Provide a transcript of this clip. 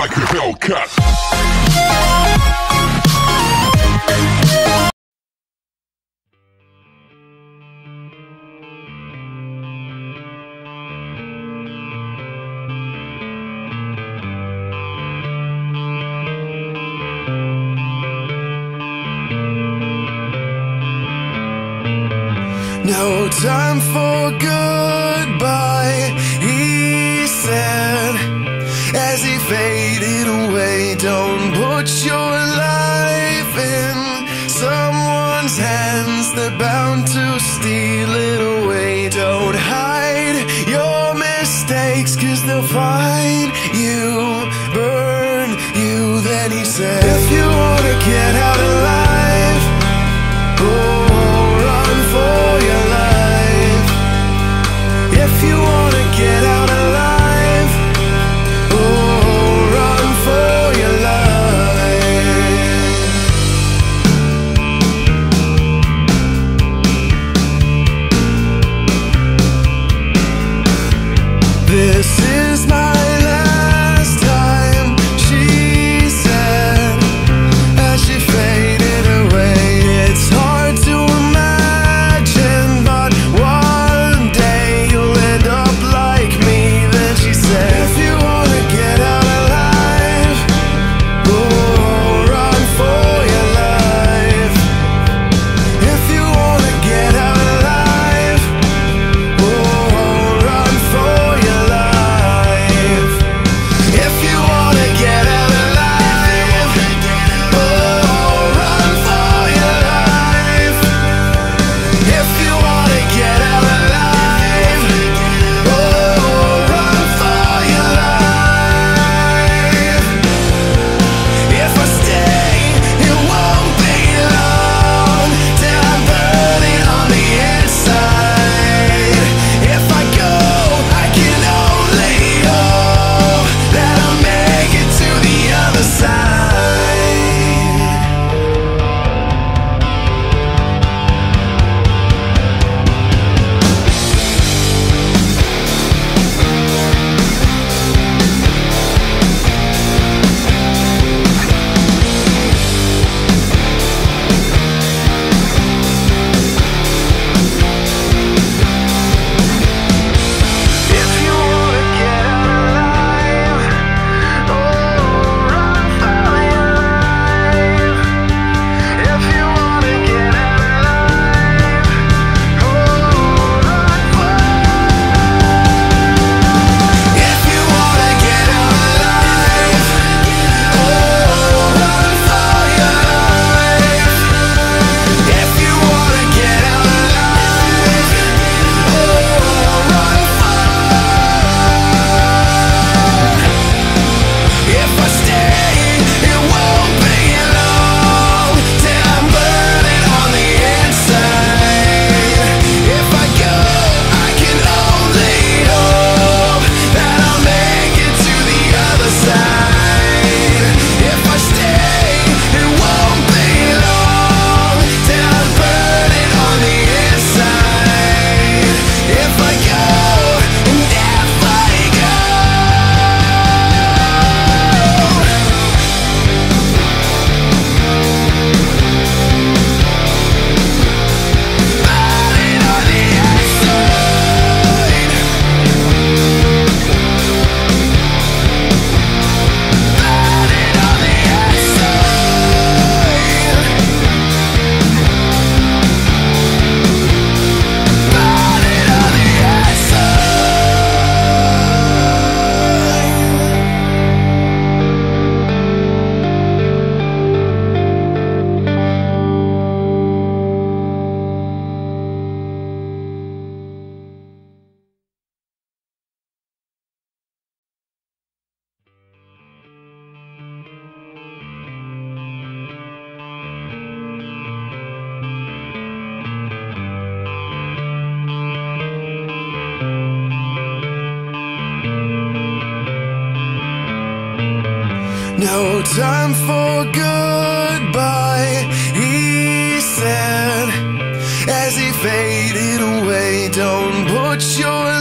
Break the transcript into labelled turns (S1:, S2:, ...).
S1: like a Hellcat.
S2: No time for goodbye, he said as he faded away. Don't put your life in someone's hands, they're bound to steal it away. Don't hide your mistakes, cause they'll find you, burn you. Then he said, If you wanna get out. No time for goodbye, he said As he faded away, don't put your